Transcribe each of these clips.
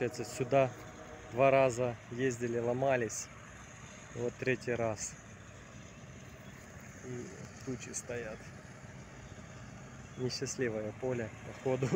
Получается, сюда два раза ездили, ломались. Вот третий раз. И тучи стоят. Несчастливое поле, походу.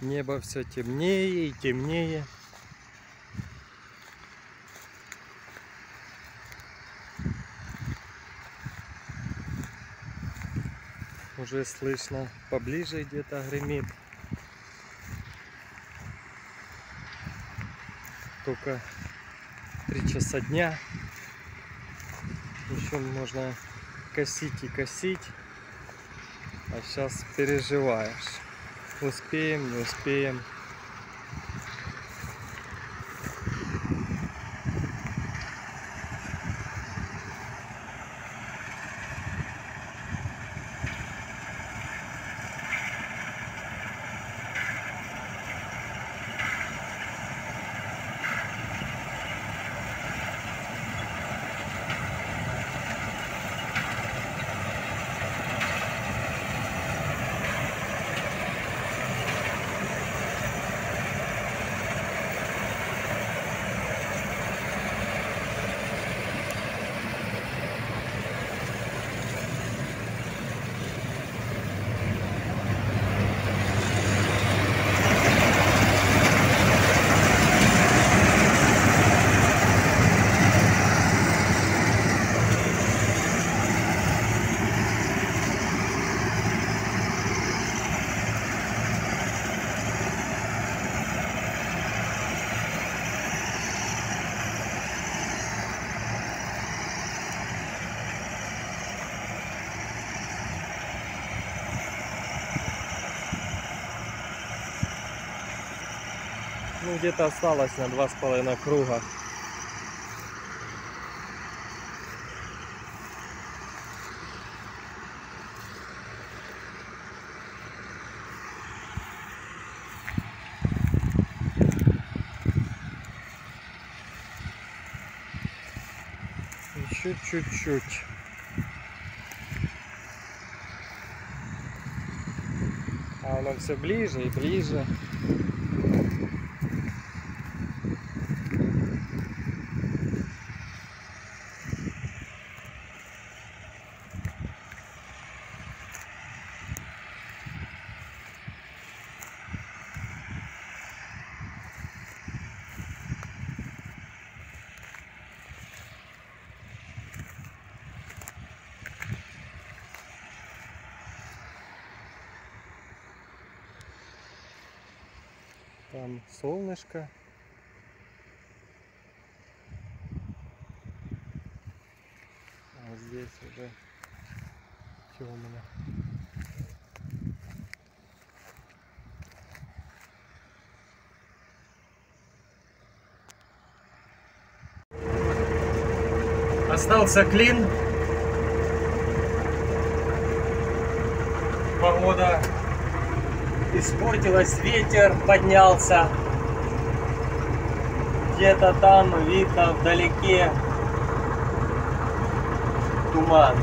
Небо все темнее и темнее. Уже слышно поближе где-то гремит. Только три часа дня. Еще можно косить и косить. А сейчас переживаешь. Успеем, не успеем. Ну, где-то осталось на два с половиной круга. Еще чуть-чуть. А оно все ближе и ближе. Там солнышко. А здесь уже темно. Остался клин. Погода испортилась, ветер поднялся. Где-то там видно вдалеке туман.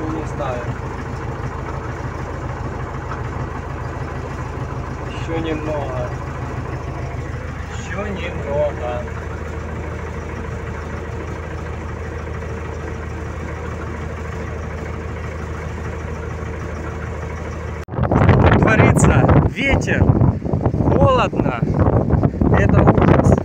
Ну, не знаю. Еще немного. Еще немного. Что тут творится? Ветер, холодно. Это ужас.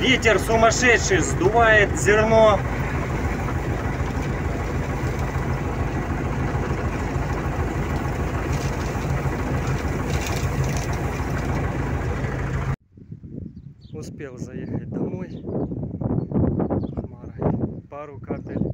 Ветер сумасшедший сдувает зерно. Успел заехать домой. Пару капель